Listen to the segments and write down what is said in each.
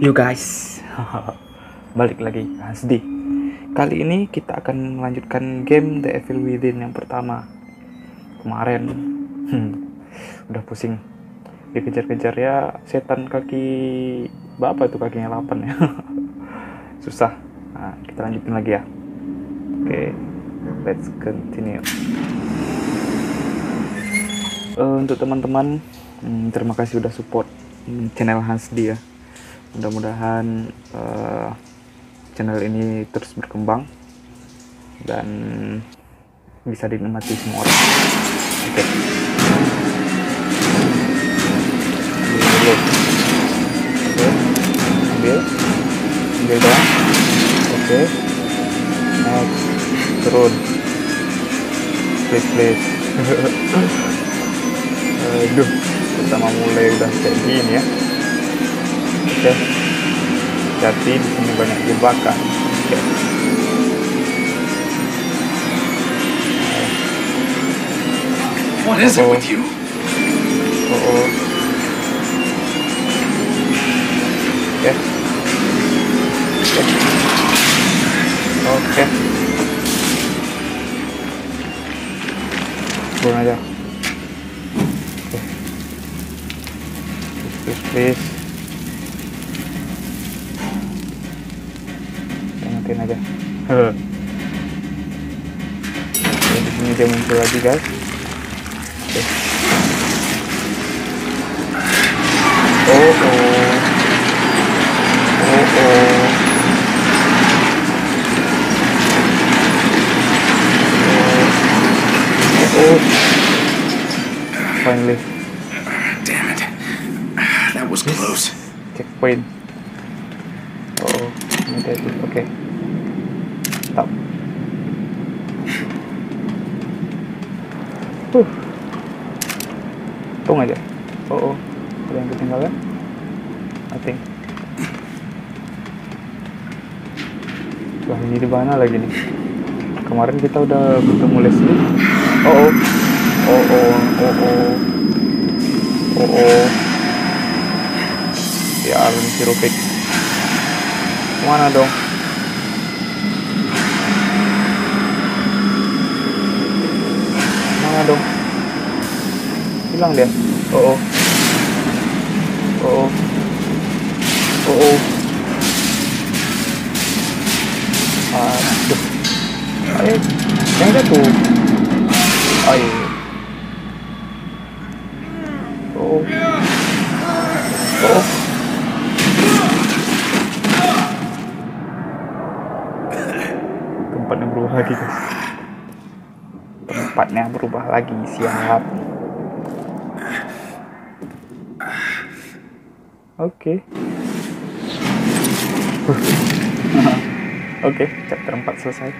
Yo guys, balik lagi Hasdi. Kali ini kita akan melanjutkan game The Evil Within yang pertama. Kemarin, hmm, udah pusing. Dikejar-kejar ya setan kaki bapak itu kakinya 8 ya. Susah. Nah, kita lanjutin lagi ya. Oke, let's continue. Eh, untuk teman-teman, hmm, terima kasih udah support hmm, channel Hasdi ya mudah-mudahan uh, channel ini terus berkembang dan bisa dinikmati semua orang. Oke. Okay. ambil oke. Ambil. Ambil dong oke. Okay. next. Turun. Please please. Aduh pertama mulai udah kayak gini ya oke. Jadi di sini banyak jebakan. Oke. What is it with you? oh oh oke. Oke. Turun aja. Oke. Please please ingetin aja. Oke, di sini dia muncul lagi guys. Oke. oh oh. Oh oh. Oh oh. Finally. Damn it. That was close. checkpoint. Oh oke stop. Huh. Tunggu aja. Oh oh. Ada yang ketinggalan? Nothing. Wah ini di mana lagi nih? Kemarin kita udah bertemu Leslie. Oh oh. Oh oh. Oh oh. Oh oh. Ya Arun Sirupik mana dong mana dong hilang dia. Oh oh. Oh oh. Oh oh. Aduh. Ayo yang jatuh ayo oh oh. Tempatnya berubah lagi guys. Tempatnya berubah lagi siap oke. Oke chapter 4 selesai.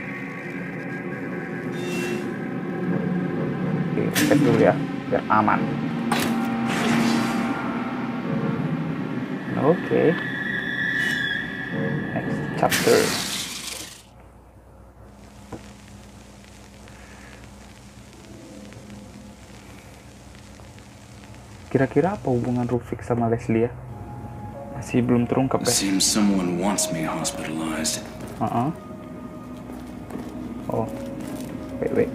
Oke cek dulu ya biar aman. Oke. Next chapter. Kira-kira apa hubungan Rufik sama Leslie ya? Masih belum terungkap ya? Seems someone wants me hospitalized. Uh-uh. Oh. Wait, wait.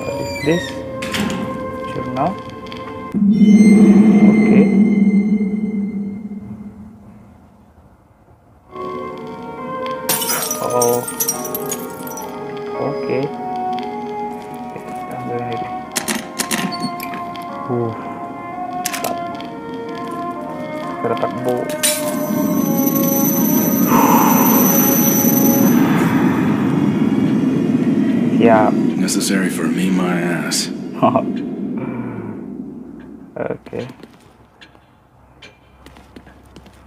What is this? Journal. Oke. Oh. Bow. Siap. Necessary for me, my ass. Oke.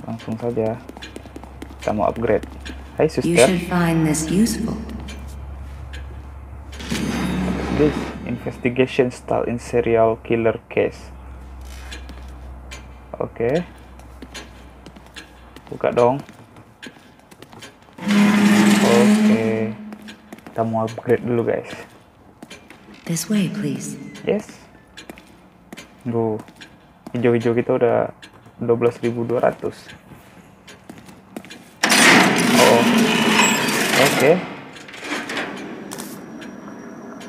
Langsung saja. Kita mau upgrade. Hai You suster. should find this useful. This investigation style in serial killer case. Oke. Buka dong. Oke. Kita mau upgrade dulu guys. This way, please. Yes. Go. hijau-hijau kita udah 12.200 oh oke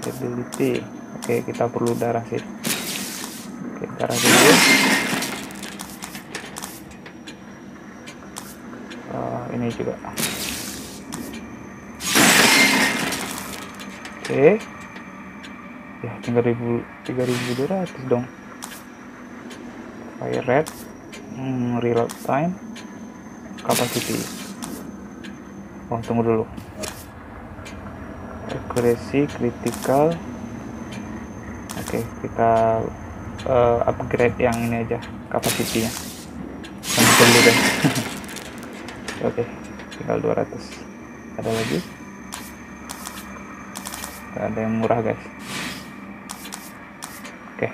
ability oke kita perlu darah sih oke darah dulu uh, ini juga. Oke. Ya 3000 3200 dong. Fire rate hmm, reload time. Capacity. Oh tunggu dulu. Accuracy critical. Oke kita uh, upgrade yang ini aja capacity nya sama dulu deh oke tinggal 200 ada lagi? Gak ada yang murah guys. Oke.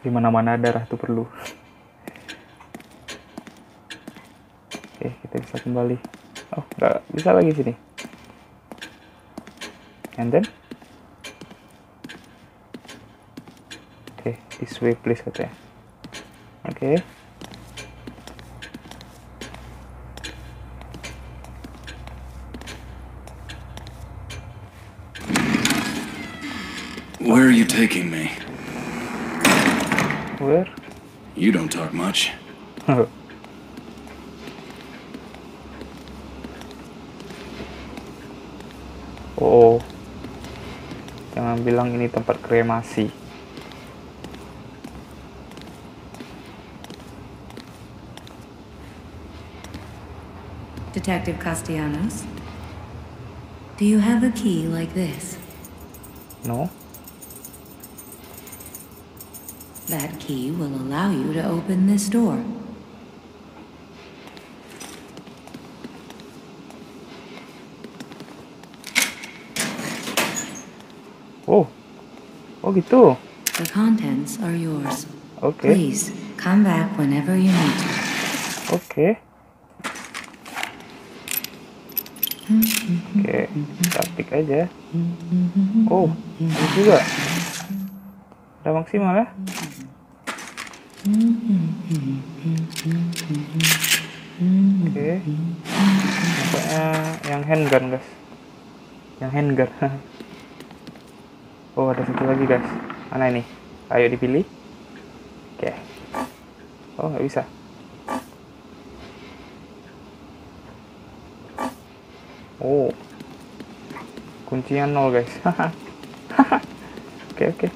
Di mana-mana darah tuh perlu. Oke kita bisa kembali. Oh nggak bisa lagi sini. And then? Oke this way please katanya oke Where are you taking me? where You don't talk much. oh jangan bilang ini tempat kremasi Detective Castellanos? Do you have a key like this? no That key will allow you to open this door. oh oh gitu The contents are yours. Okay. Please, come back whenever you need to. Oke. Kita aja. Oh, ini juga. Udah maksimal ya? Oke. Nampaknya yang handgun, guys. Yang handgun. oh, ada satu lagi, guys. Mana ini? Ayo dipilih. Oke. Oh, nggak bisa. Oh. Kuncinya nol, guys. Oke, oke.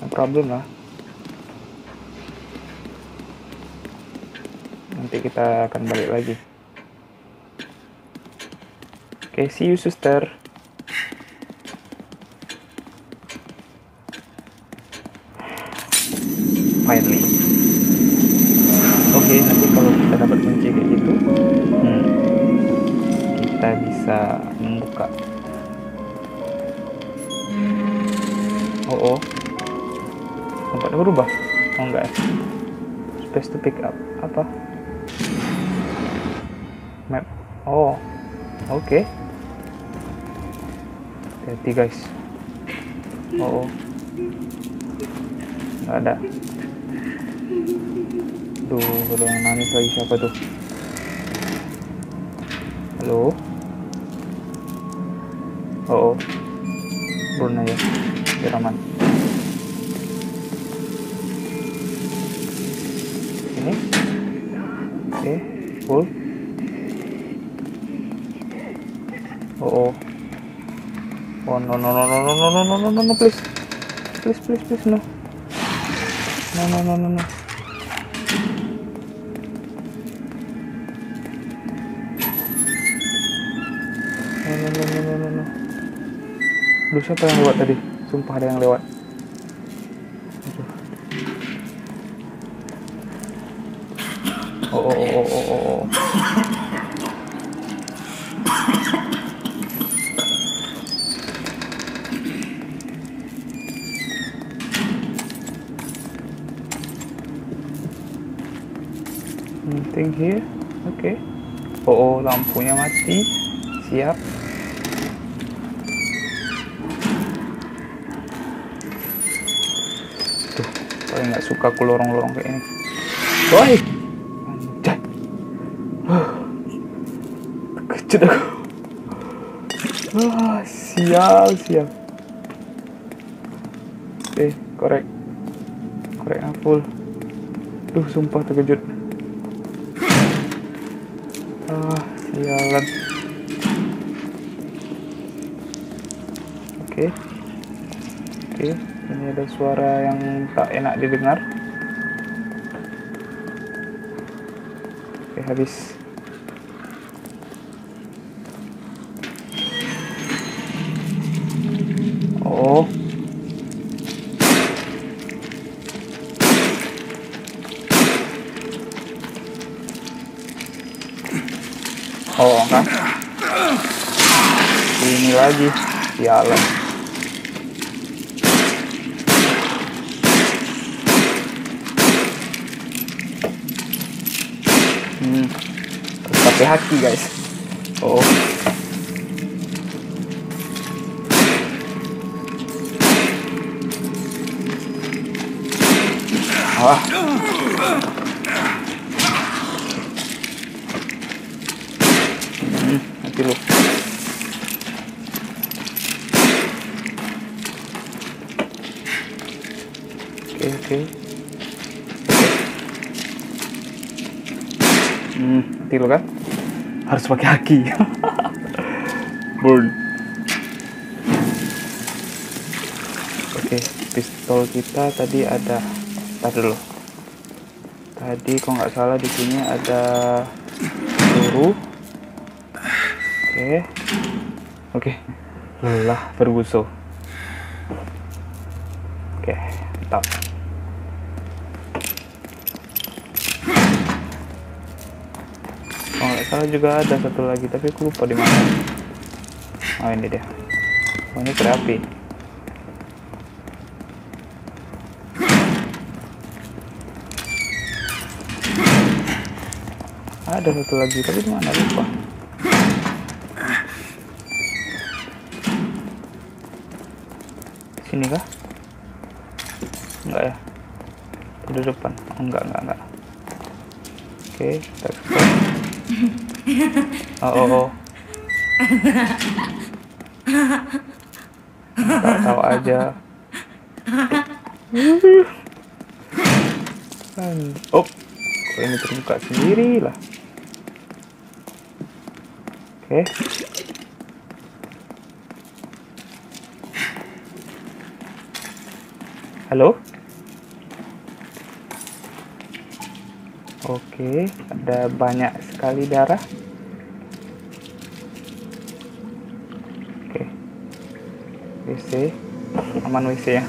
No problem lah. Nanti kita akan balik lagi. Oke, see you, suster. Finally. Space to pick up. Apa? Map. Oh. Oke. Hati guys. Oh. oh. Nggak ada. Duh, ada yang nangis lagi siapa tuh? Halo? Oh, oh. Burn aja. Biar Oke, full. Oh, oh. Oh, no, no, no, no, no, no, no, no, no, no, no, please. Please, please, please, no. No, no, no, no, no. No, no, no, no, no, no, siapa yang lewat tadi? Sumpah ada yang lewat. Aduh. Oh, oh, oh, oh, oh, oh. Anything here? Oke. Oh, oh, lampunya mati. Siap. Saya nggak suka aku lorong-lorong kayak ini. Woi, anjay. Kejut aku. Wah, sial, sial. Oke, korek. Koreknya full. Duh, sumpah terkejut. Ada suara yang tak enak didengar. Oke, habis. Oh. Oh, kan? Ini lagi. Sialan. Hmm. Harus pakai haki, guys. Oh. Wah. Hmm, mati lu. Oke, oke. Hmm, mati lu kan? Harus pakai haki. Burn. Oke, pistol kita tadi ada. Tar dulu. Tadi kalau nggak salah di sini ada peluru. Oke. Oke. Lelah berbuso. Oke, mantap. Kalau juga ada satu lagi, tapi aku lupa di mana. Oh ini dia. Oh ini terapi. Ada satu lagi, tapi mana lupa. Sini kah? Enggak ya? Di depan. Enggak, enggak, enggak. Oke, kita explore. Oh, oh, oh. Nggak tahu aja. Oh, kok ini terbuka sendiri lah. Oke. Halo? Oke, ada banyak sekali darah. Oke. WC. Aman WC ya.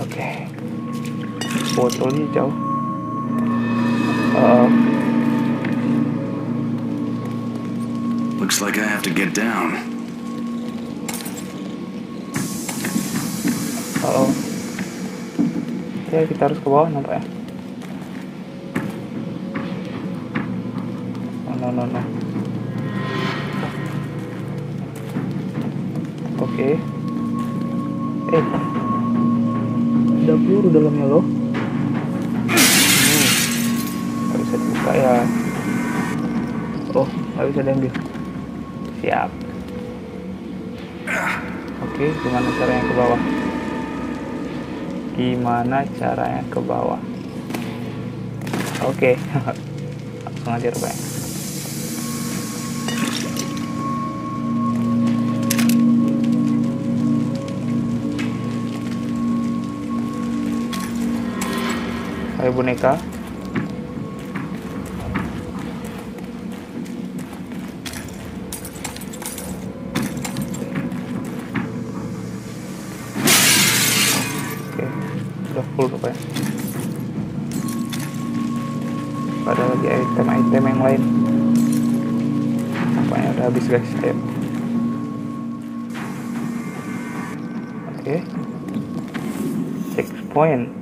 Oke. Botol hijau. Uh, Looks like I have to get down. oh. Ya, kita harus ke bawah nampaknya. Oh, no, no, no. Oke. Eh. Ada peluru dalamnya loh. Nggak bisa dibuka ya. Oh, nggak bisa diambil. Siap. Oke, gimana caranya ke bawah? Gimana caranya ke bawah? Oke, langsung aja rupanya. Ayo boneka. Udah habis guys. Oke. Checkpoint.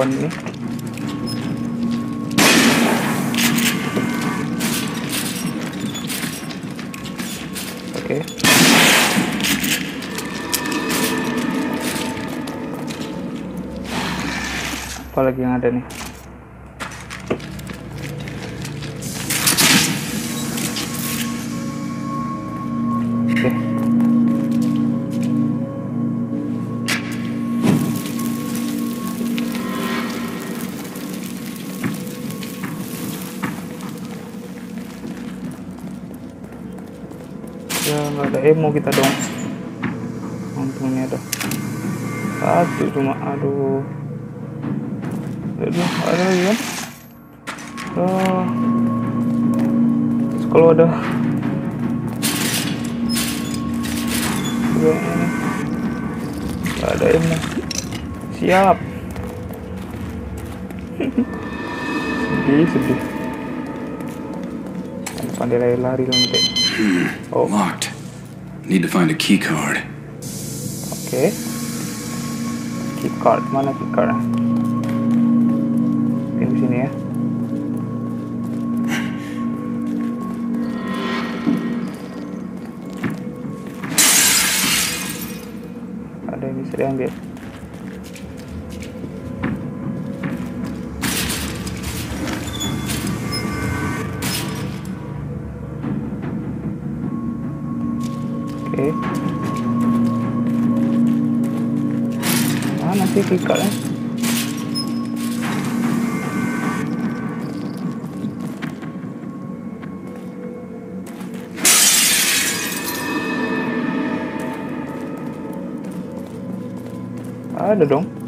Si kawan ini. Oke. Apa lagi yang ada nih? Ada emo kita dong untung ini ada satu cuma aduh aduh ada lagi kan ah. Terus kalau ada ini. ada emo siap sedih sedih pandai lari-lari lah nanti Oh, oke. Locked. Need to find a key card. Okay. Key card, mana key card? Oke. Mana sih? Ada dong.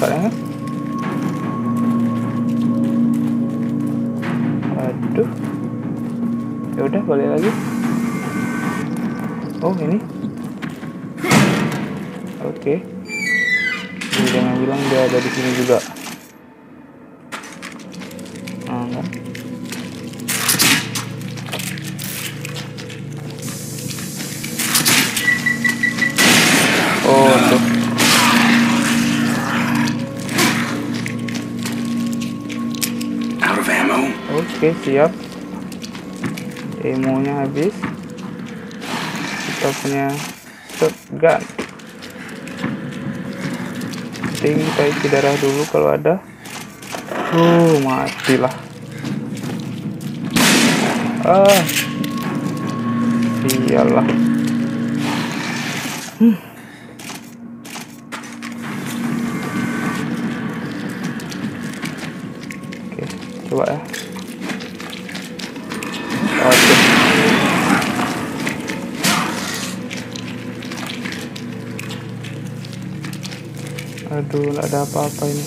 Ada di Oke, siap. Emonya habis. Kita punya shotgun. Penting kita isi darah dulu kalau ada. Uh, matilah. Ah. Iyalah. Hmm. Oke, coba ya. Nggak ada apa-apa ini.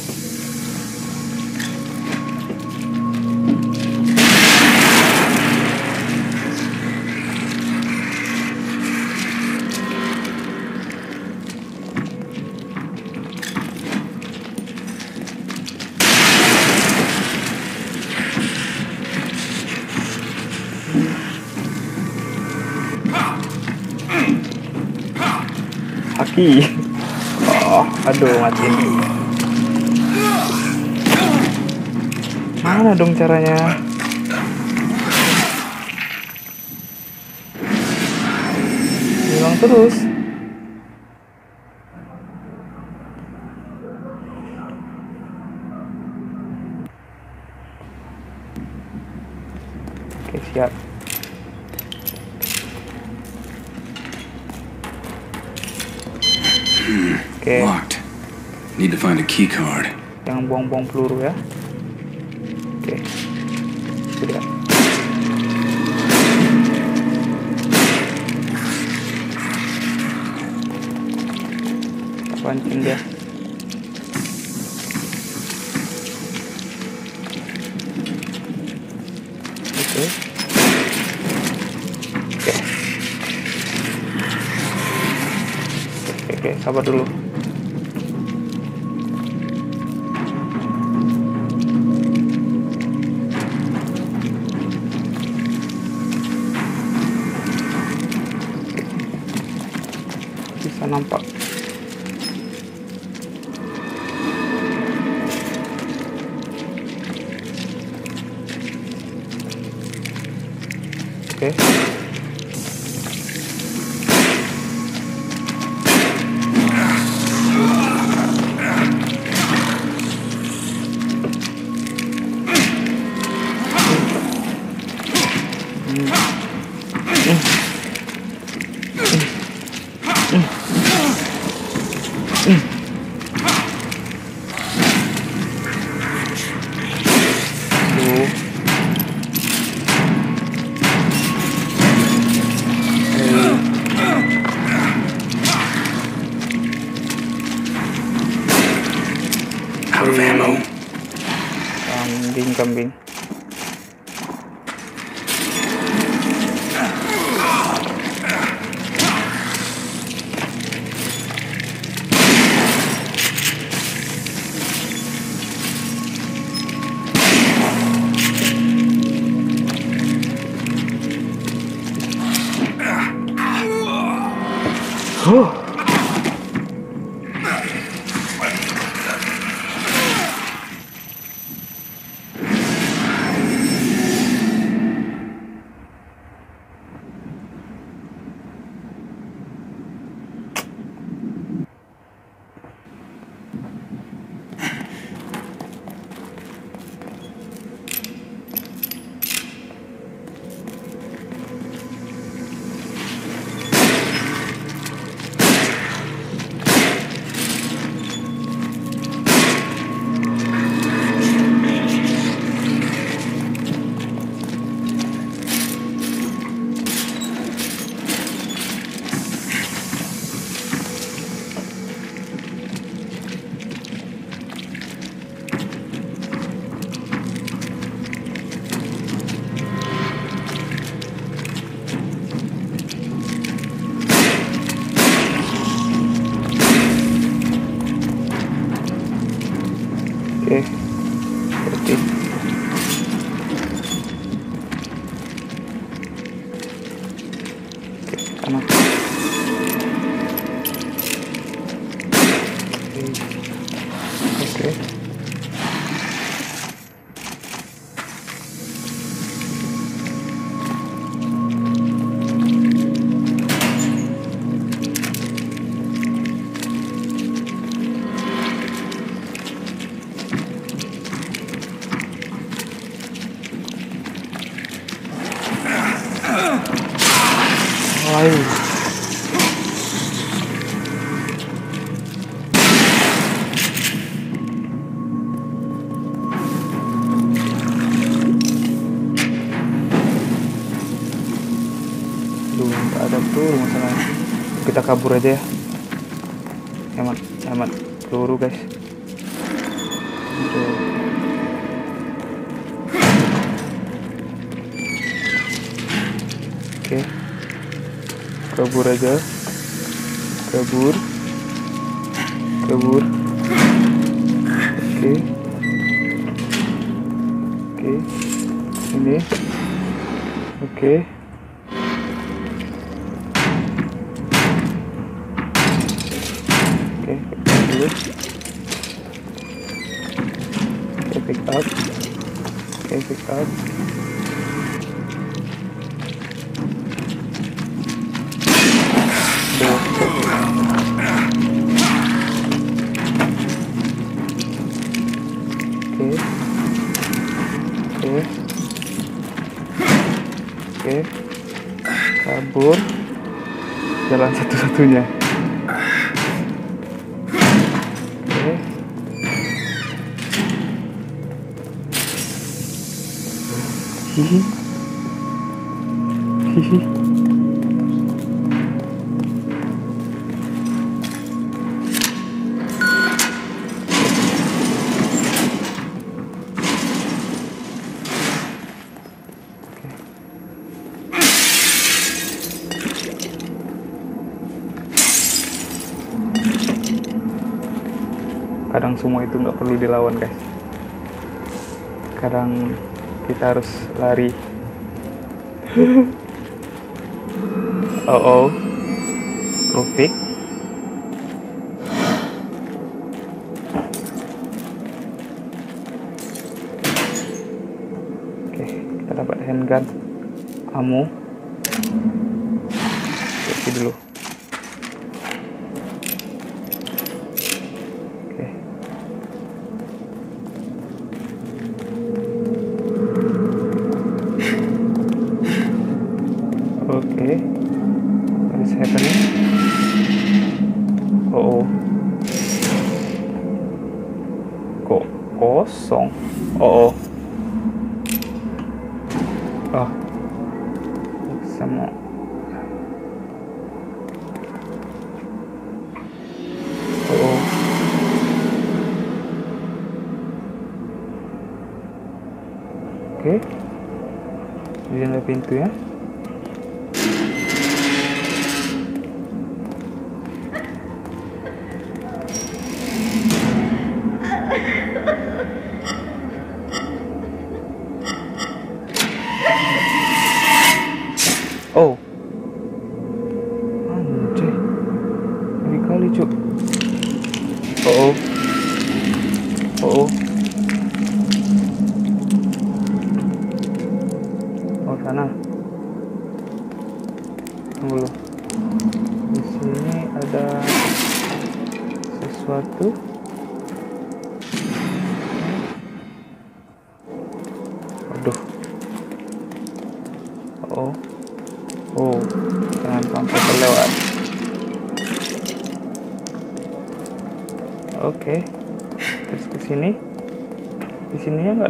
Haki tuh mati. mana dong caranya hilang terus oke siap Oke. Locked. Need to find a key card. jangan buang-buang peluru ya. Oke. Sudah. Kita pancing dia. Oke. Oke oke. Sabar dulu Tuh. Kabur aja ya. Hemat, hemat peluru guys. Oke. Kabur aja. Kabur. Kabur. Oke. Oke. Ini. Oke, июня. kadang semua itu nggak perlu dilawan guys. Kadang kita harus lari. Oh oh Rufik. Oke kita dapat handgun. Kamu. Oke dulu.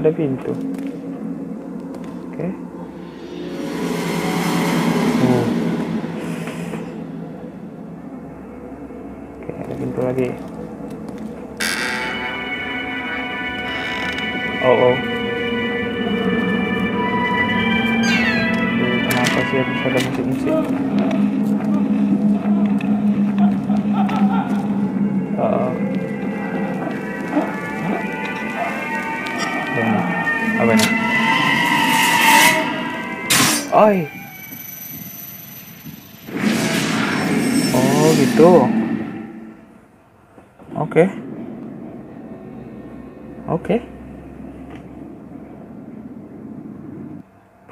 ada pintu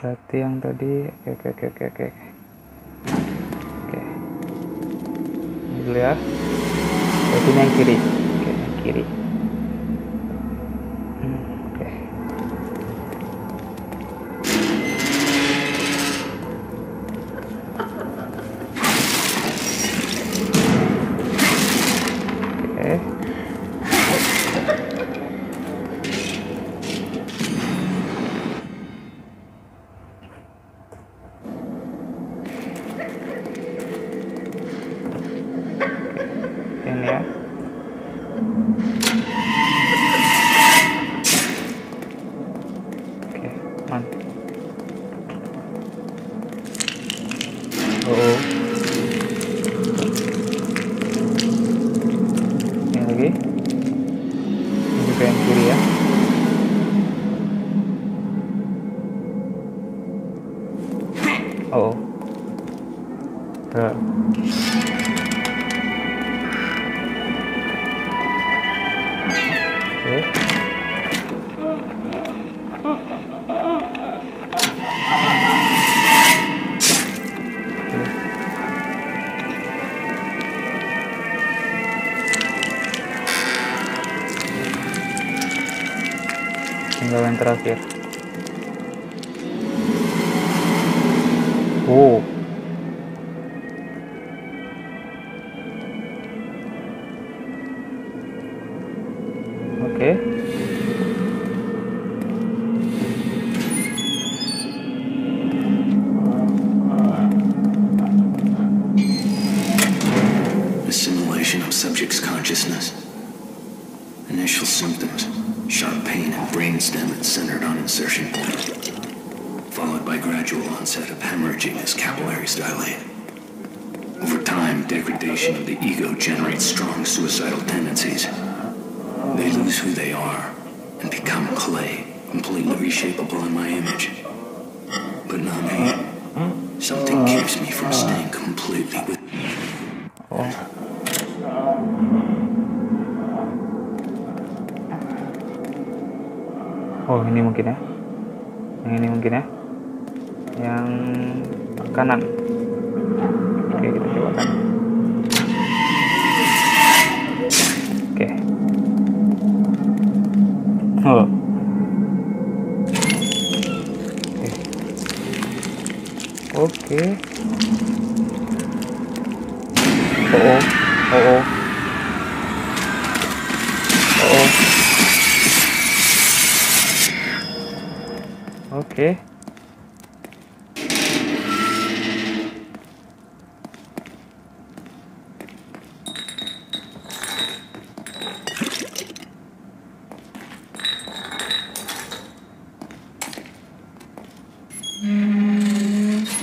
berarti yang tadi oke oke oke oke oke. Oke. Dulu ya. Berarti yang kiri. Oke yang kiri. şimdi ben taraf yer. Oo. Oke.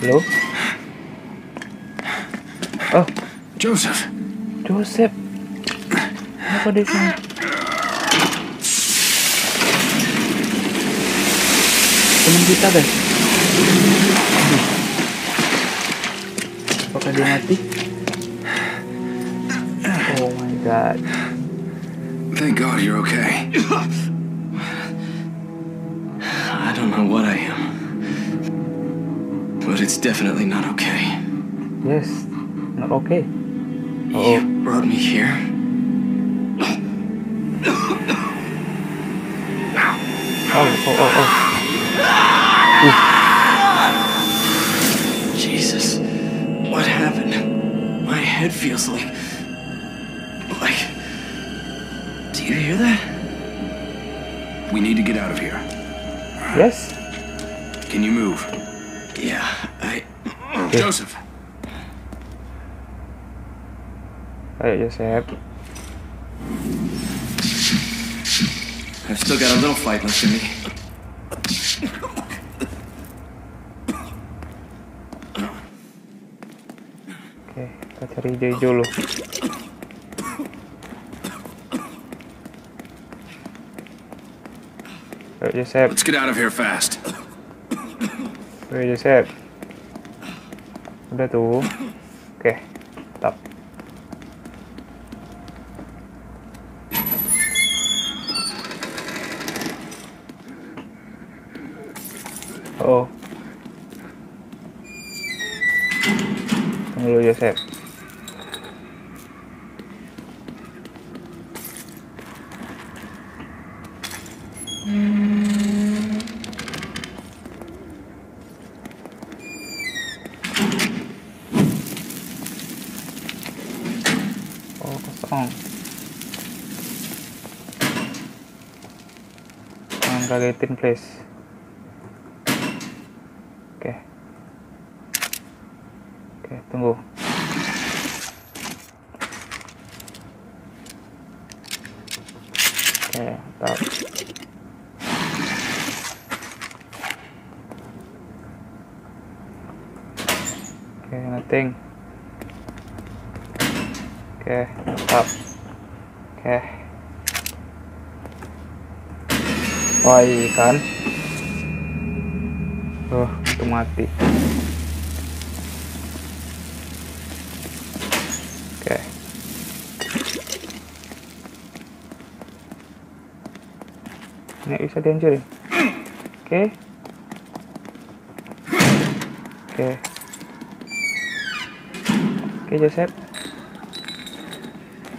Halo? Oh, Joseph! Joseph. Kenapa di sini? Teman kita guys. Aduh. Apakah dia mati? Oh my god. Thank God you're okay. I don't know what I am. But it's definitely not okay. Yes, not okay. You Oh, brought me here. oh, oh, oh, oh. Jesus. What happened? My head feels like. Like. Do you hear that? We need to get out of here. Yes. Can you move? Yeah, I. Joseph! Ayo Joseph. I've still got a little fight left in me. Cari hijau dulu. Ayo Joseph. Let's get out of here fast. Ayo Joseph. Udah tuh. Oke, stop. Oh. Tunggu dulu Joseph. Oh kosong. Kagetin please. Oke. Oke tunggu. Oke mantap. Oke nothing. Oke, mantap. Oke. Wah, ikan. Oh, itu mati. Oke. Ini bisa dihancurin. Oke. Oke. Oke, Joseph.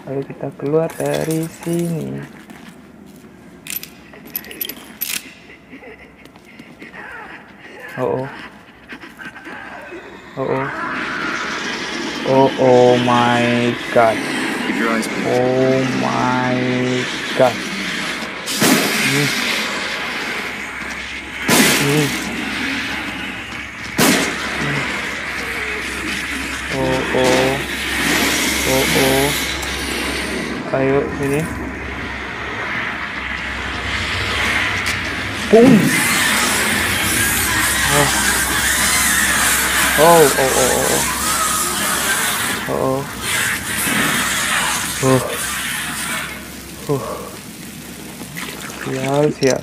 Ayo kita keluar dari sini. Oh oh. Oh oh. Oh oh my god. Keep your eyes peeled. Oh my god. Hmm. Hmm. Hmm. Oh, oh. Oh, oh. Ayo, sini. Boom! Oh, oh, oh, oh, oh. Oh, oh. Oh. Sial, sial.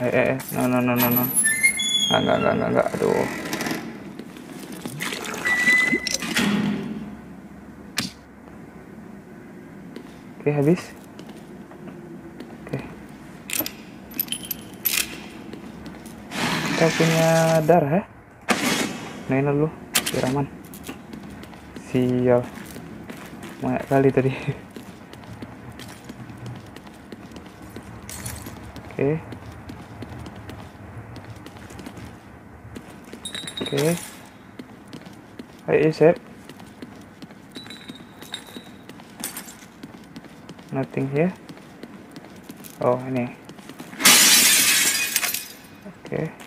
Eh, eh, eh. No, no, no, no, no. Enggak, enggak, enggak, enggak. Aduh. Oke, habis. Kita punya darah ya? Nah, ini dulu. Biar aman. Sial. Banyak kali tadi. Oke. Oke. Ayo, Sep. Nothing here. Oh, ini. Oke. Oke.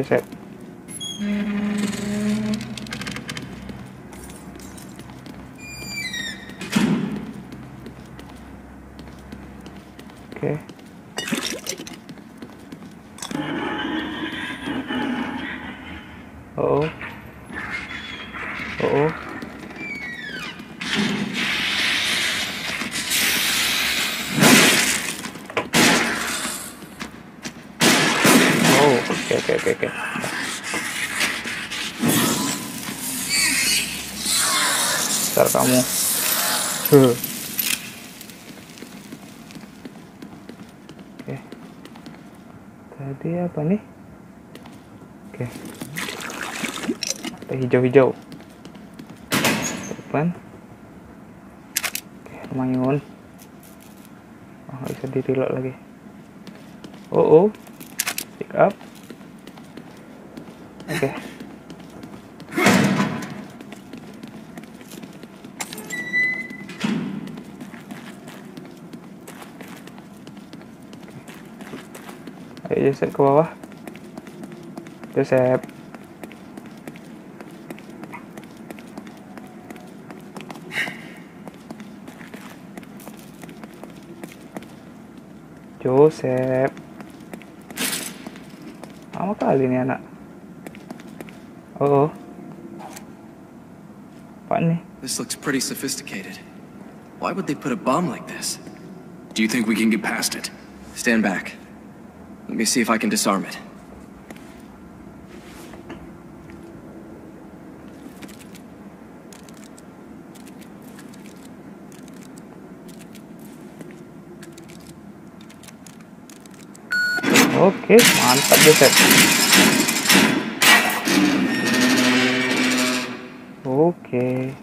Ayo, Sep. Oke. Oh. Oh. Oh. Oh, oke oke oke oke. Kamu. Huh. Oke. Tadi apa nih? Oke. Ada hijau-hijau. Depan. Oke, lumayan. Oh, bisa di lagi. Oh, oh. Pick up. Joseph ke bawah. Joseph. Lama kali nih anak. Oh. oh. Apaan? This looks pretty sophisticated. Why would they put a bomb like this? Do you think we can get past it? Stand back. Let me see if I can disarm it. Oke, mantap Joseph. Oke.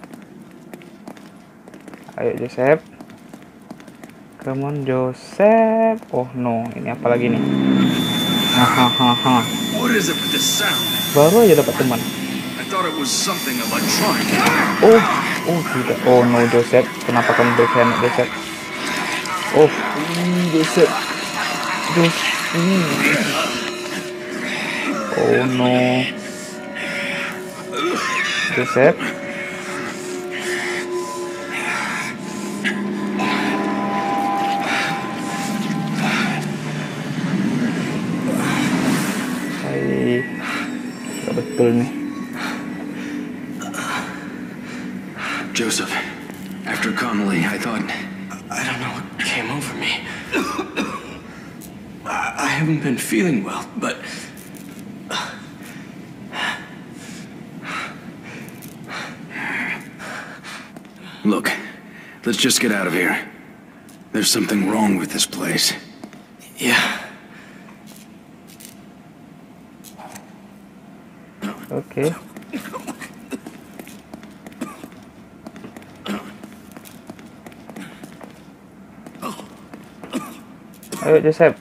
Ayo Joseph. Come on Joseph. Oh no, ini apa lagi nih? Hahaha. Baru aja dapat teman. Oh, oh tidak. Oh no Joseph, kenapa kamu berkhianat Joseph? Oh, Joseph. Joseph. Oh no. Joseph. Joseph, after Connolly, I thought. I don't know what came over me. I haven't been feeling well, but Look, let's just get out of here. There's something wrong with this place. Oke. Okay. Ayo Joseph.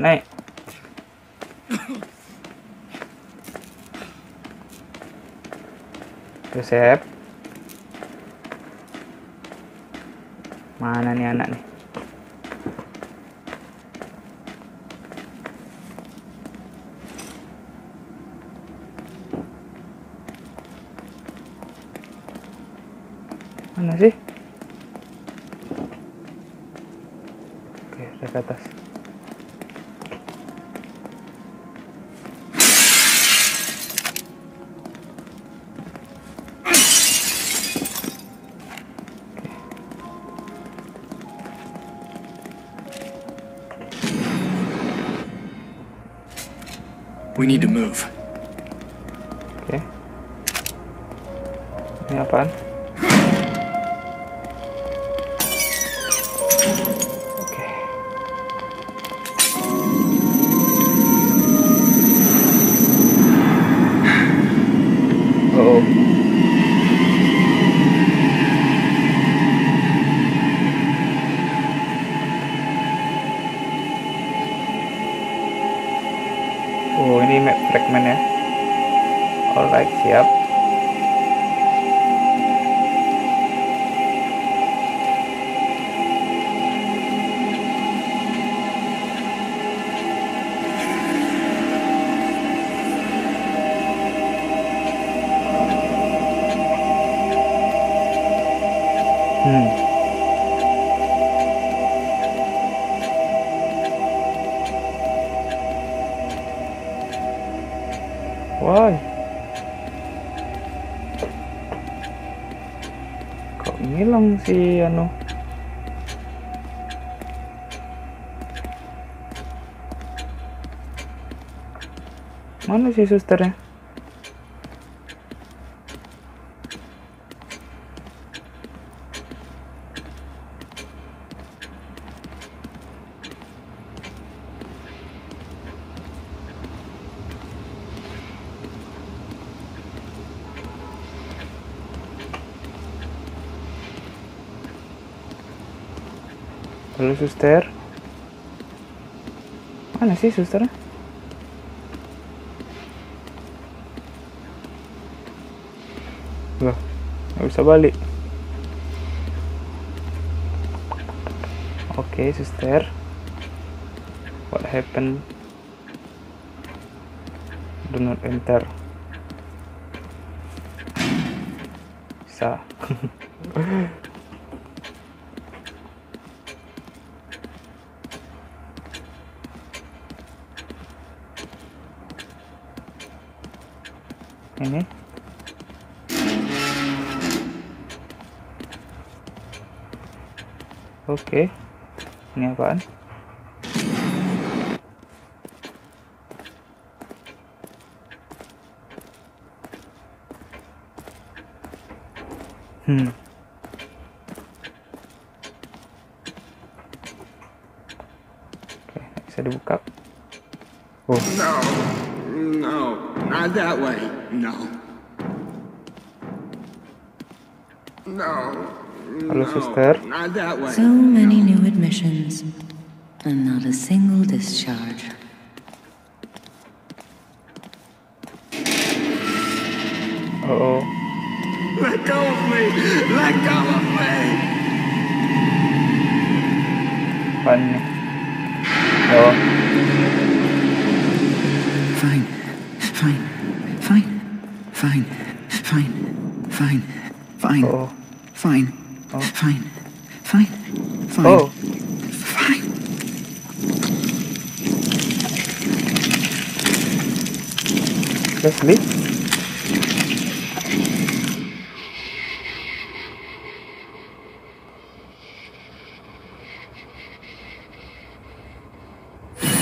Naik. Joseph. Mana nih anak nih? Oke Oh, ini map fragment ya. Alright, siap. Ngilang si anu? Mana sih susternya? Suster. Mana sih susternya? Loh, nggak bisa balik. Oke, suster. What happened? Do not enter. Bisa. oke. Ini apaan? Hmm. Oke bisa dibuka. Oh. No, no, not that way. No. No. halo no, suster Not that way. So new admissions, and not a single discharge. oh, oh. Let go of me. Let go of me. apaan nih oh Fine, fine, fine, fine, fine, fine, fine, oh fine, Oh. fine, fine, fine, oh. Fine. Leslie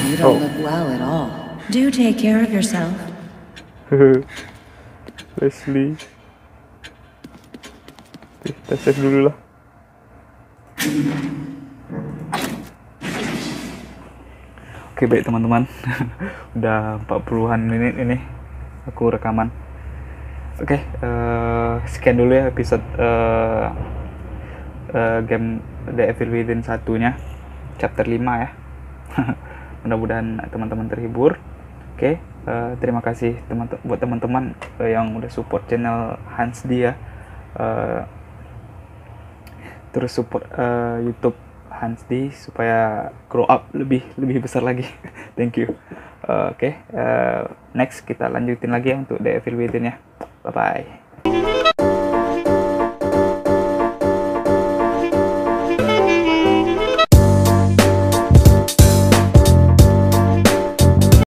You don't look well at all. Do take care of yourself. Leslie. Oke, kita save dulu lah Oke baik teman-teman. Udah 40an menit ini Aku rekaman. Oke eh, Sekian dulu ya episode eh, eh, Game The Evil Within satunya Chapter 5 ya. Mudah-mudahan teman-teman terhibur. Oke Eh, terima kasih teman buat teman-teman eh, yang udah support channel Hans dia. Uh, terus support eh, YouTube Hans D supaya grow up lebih lebih besar lagi. Thank you. Eh, oke eh, next kita lanjutin lagi ya untuk The Within ya bye bye